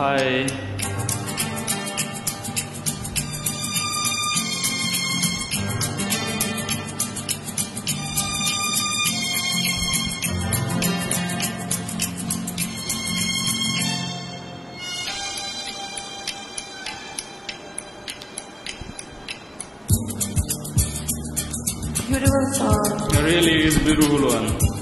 Hi. Beautiful song. Really is beautiful one.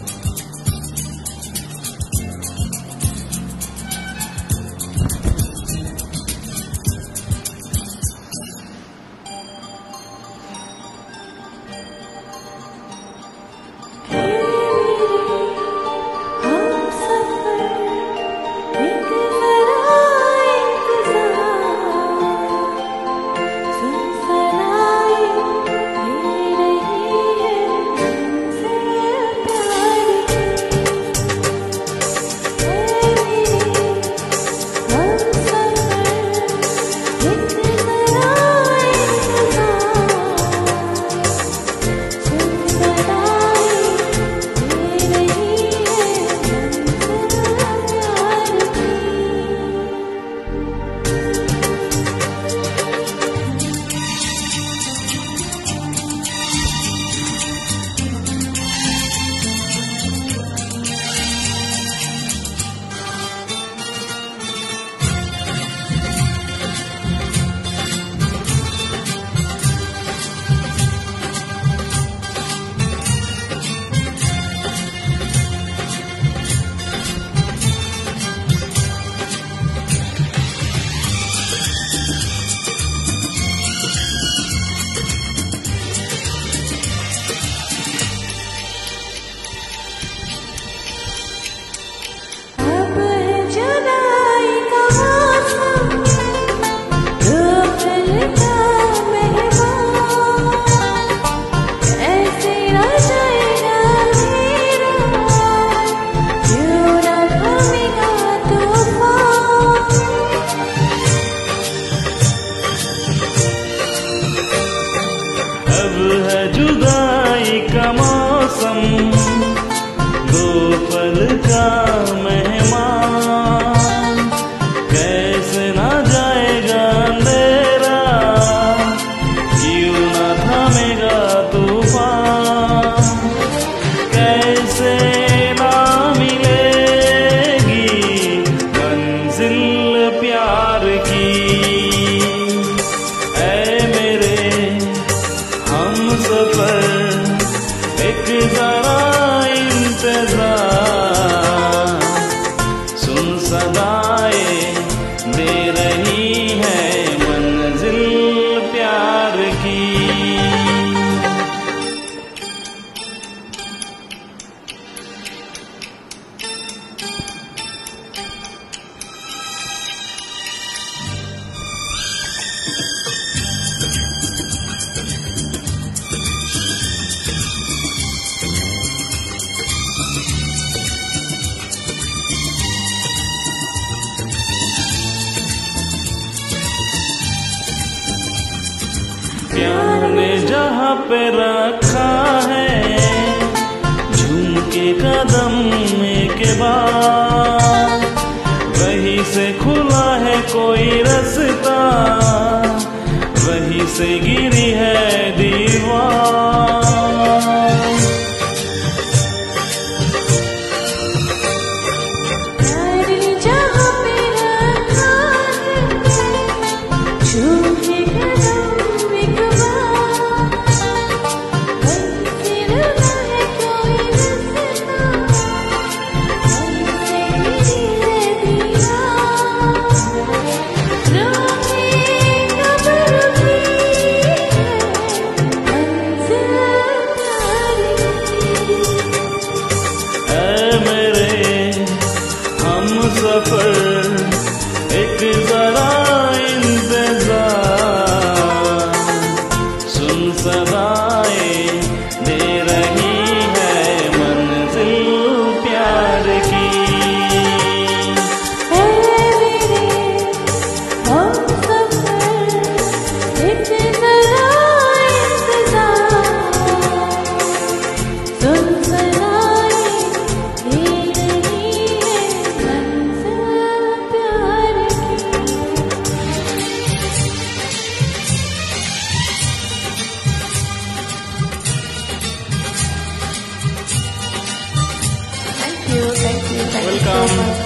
पल का पे रखा है, झूम के कदम के बाद वहीं से खुला है कोई रास्ता, वहीं से गिरी है so much.